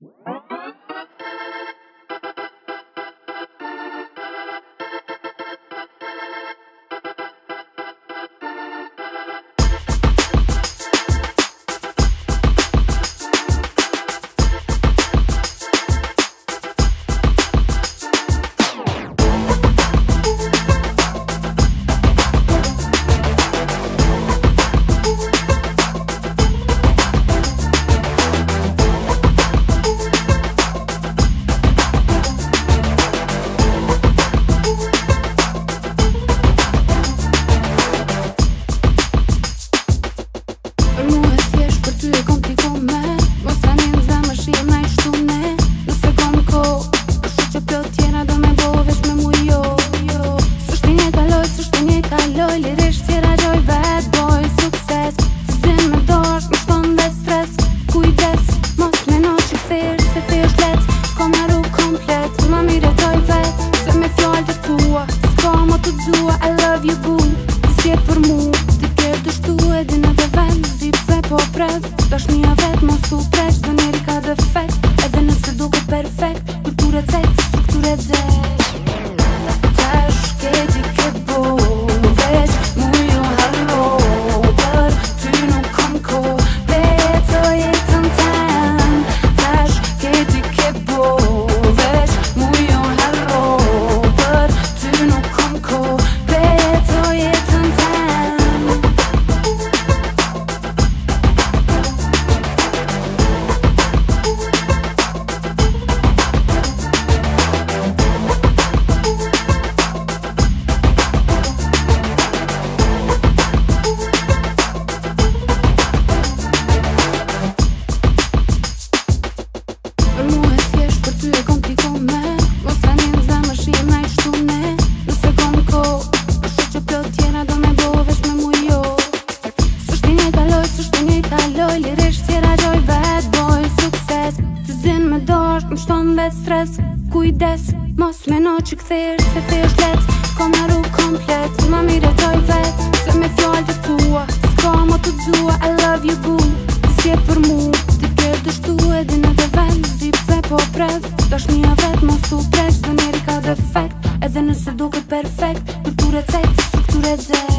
What? Kur ma mire të i vetë Se me fjallë të tua Ska më të dhua I love you boom Ti si e për mu Ti kërë të shtu e din e dhe vend Zip se po prev Ta një a vetë Ma su prev Dhe njeri ka dhe fek Edhe nëse duke perfekt Kërë të strukture Kërë me stres Kujdes, mos me no që këthesh Se thesh let, kam në rrug komplet Kull ma mire të vet Se me fjallë të tua Ska mo të dzua, I love you boo Si e për mu Ti kërë të shtu e din e dhe vend Zip se po prev Dash një a vet, mos të prev Dhe njeri ka defekt Edhe nëse duke perfekt Në të të recet, në të të